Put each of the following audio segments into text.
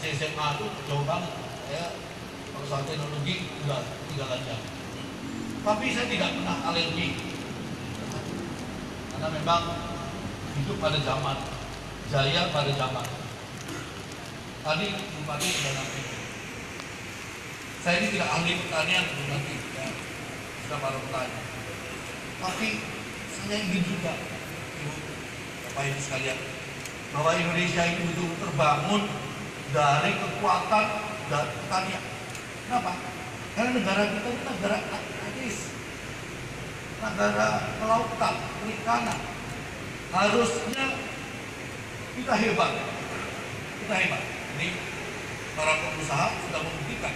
masih SMA itu jauh banget. Saya kalau soal teknologi udah tiga jam tapi saya tidak pernah alergi. Karena memang hidup pada zaman jaya pada zaman. Tadi Bupati sudah nanti saya ini tidak ahli pertanian Bupati. Ya sudah para petani tapi saya ingin juga Ibu Bapak Ibu sekalian bahwa Indonesia itu betul terbangun dari kekuatan dan pertanian. Kenapa? Karena negara kita itu negara agraris, negara kelautan, perikanan. Harusnya kita hebat, kita hebat. Ini para pengusaha sudah membuktikan.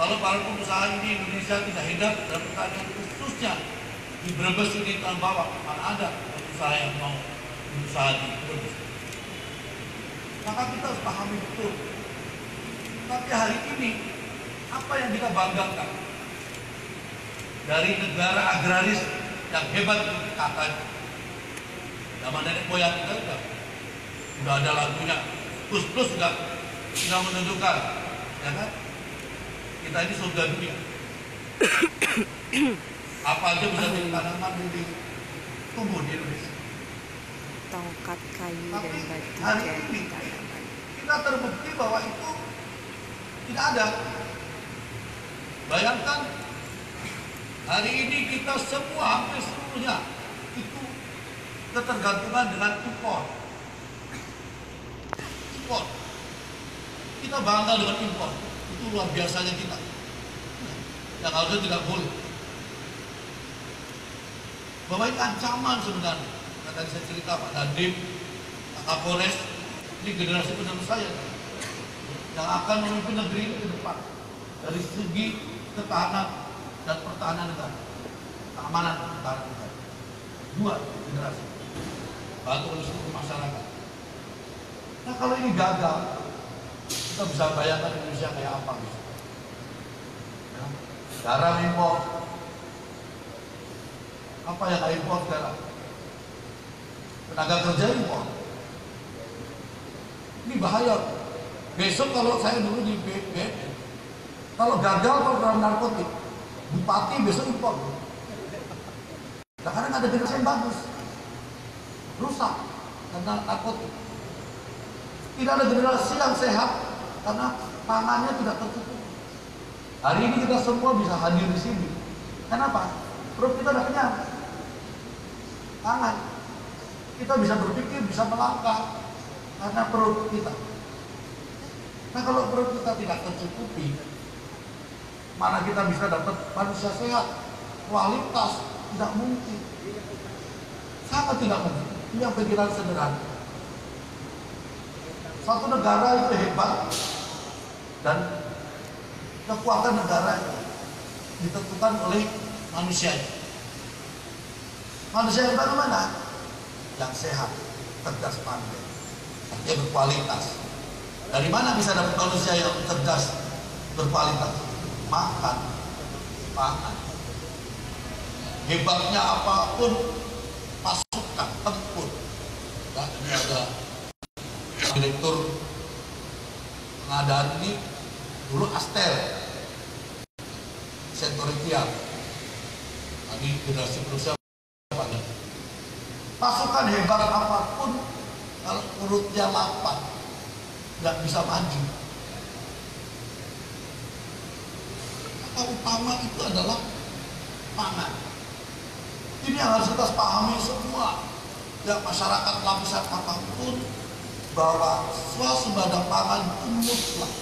Kalau para pengusaha ini Indonesia tidak hebat dalam pertanian khususnya di Brebes ini tahun bawah, mana ada pengusaha yang mau berusaha di Brebes. Maka kita harus pahami betul. Tapi hari ini, apa yang kita banggakan? Dari negara agraris yang hebat katanya. Zaman nenek moyang kita sudah, sudah ada lagunya. Plus plus sudah, sudah menentukan. Ya kan? Kita ini surga dunia. apa aja bisa ditanamkan di tumbuh di Indonesia tongkat kayu dan Tapi batu hari jadi ini tanaman. Kita terbukti bahwa itu tidak ada. Bayangkan hari ini kita semua hampir seluruhnya itu ketergantungan dengan impor. Impor. Kita bangga dengan impor. Itu luar biasanya kita. Yang harusnya tidak boleh. Bahwa ini ancaman sebenarnya. Kata saya cerita Pak Dandim, Pak Kapolres, ini generasi penerus saya yang akan memimpin negeri ini ke depan dari segi ketahanan dan pertahanan negara, keamanan pertahanan negara. Dua generasi, bantu oleh seluruh masyarakat. Nah kalau ini gagal, kita bisa bayangkan Indonesia kayak apa gitu. Ya, impor, apa yang impor sekarang? Tenaga kerja impor. Ini bahaya. Besok kalau saya dulu di BNN, kalau gagal program narkotik, bupati besok impor. Nah, nggak ada generasi yang bagus, rusak karena narkotik. Tidak ada generasi yang sehat karena pangannya tidak tercukupi. Hari ini kita semua bisa hadir di sini. Kenapa? Perut kita udah kenyang. Pangan. Kita bisa berpikir, bisa melangkah karena perut kita. Nah kalau perut kita tidak tercukupi, mana kita bisa dapat manusia sehat, kualitas tidak mungkin, sangat tidak mungkin. Ini yang pikiran sederhana. Satu negara itu hebat dan kekuatan negara ditentukan oleh manusianya. Manusia yang bagaimana? Yang sehat, cerdas pandai, berkualitas. Dari mana bisa dapat manusia yang cerdas, berkualitas? Makan, pangan. Hebatnya apa pun, pasukan, tempur. Nah, ini ada direktur pengadaan ini dulu Astel, Sentoritia. Tadi generasi perusahaan pasukan hebat apa pun kalau perutnya lapar nggak bisa maju kata utama itu adalah pangan. Ini yang harus kita pahami semua. Ya masyarakat lapisan apa pun bahwa swasembada pangan itu mutlak.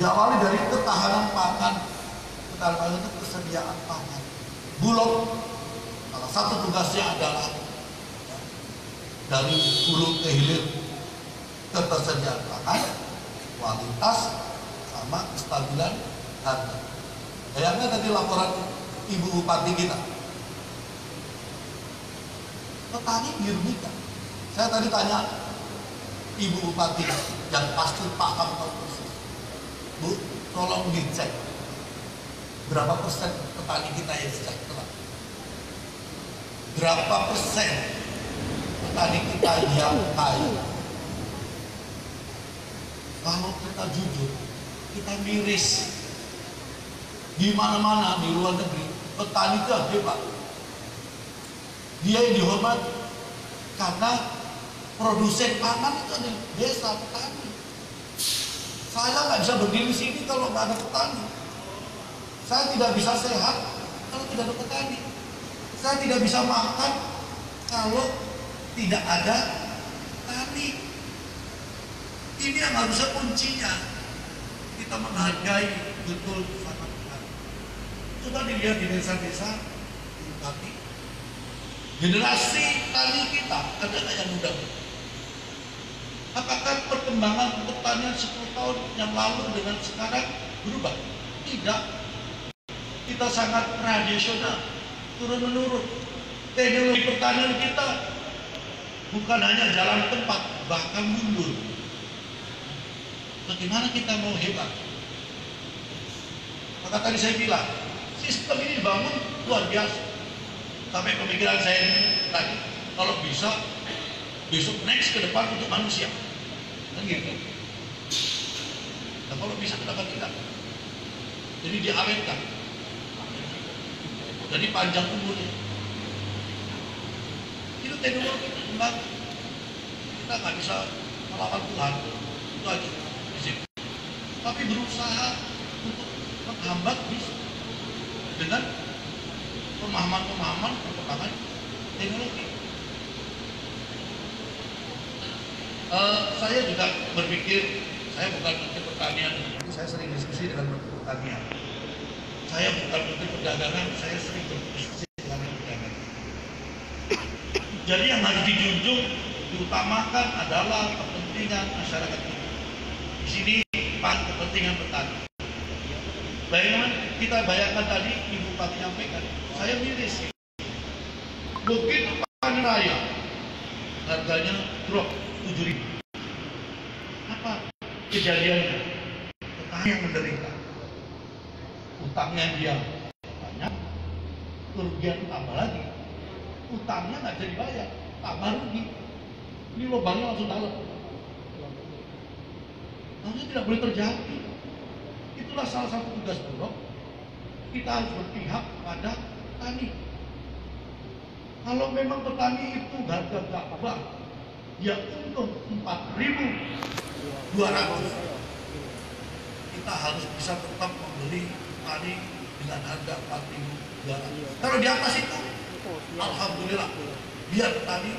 Diawali dari ketahanan pangan. Ketahanan pangan itu kesediaan pangan. Bulog salah satu tugasnya adalah dari hulu ke hilir ketersediaan pangan, kualitas, sama kestabilan harga. Bayangkan tadi laporan Ibu Bupati kita. Petani dirugikan. Saya tadi tanya Ibu Bupati yang pasti paham tahu persis. Bu, tolong dicek berapa persen petani kita yang sejahtera. Berapa persen petani kita yang kaya. kalau kita jujur, kita miris. Di mana-mana di luar negeri, petani itu hebat. Dia yang dihormat karena produsen pangan itu ada desa petani. Saya nggak bisa berdiri sini kalau nggak ada petani. Saya tidak bisa sehat kalau tidak ada petani. Saya tidak bisa makan kalau tidak ada tani. Ini yang harusnya kuncinya. Kita menghargai betul sama Tuhan. Coba dilihat di desa-desa, tapi generasi tani kita ada nggak yang muda? Apakah perkembangan pertanian 10 tahun yang lalu dengan sekarang berubah? Tidak. Kita sangat tradisional, turun menurun. Teknologi pertanian kita bukan hanya jalan tempat, bahkan mundur. Bagaimana kita mau hebat? Maka tadi saya bilang, sistem ini dibangun luar biasa. Sampai pemikiran saya ini tadi, kalau bisa besok next ke depan untuk manusia. Kan gitu. Nah kalau bisa kenapa tidak? Jadi diawetkan. Jadi panjang umurnya. Teknologi kembang. Kita nggak bisa melawan Tuhan. Itu aja. Situ. Tapi berusaha untuk menghambat bisa dengan pemahaman-pemahaman perkembangan teknologi. Eh, saya juga berpikir saya bukan menteri pertanian, saya sering diskusi dengan menteri pertanian. Saya bukan menteri perdagangan, saya sering berdiskusi. Jadi yang harus dijunjung, diutamakan adalah kepentingan masyarakat kita. Di sini pan kepentingan petani. Bayangkan kita bayangkan tadi Ibu Bupati nyampaikan, saya miris. Begitu panen raya, harganya drop 7 ribu. Apa kejadiannya? Petani yang menderita. Utangnya dia banyak, kerugian tambah lagi. Utangnya nggak bisa dibayar, tambah rugi. Ini lubangnya langsung dalam. Harusnya tidak boleh terjadi. Itulah salah satu tugas bulog. Kita harus berpihak pada petani. Kalau memang petani itu harga gabah, dia untung 4.200. Kita harus bisa tetap membeli petani dengan harga 4.200. Kalau di atas itu, alhamdulillah, biar petani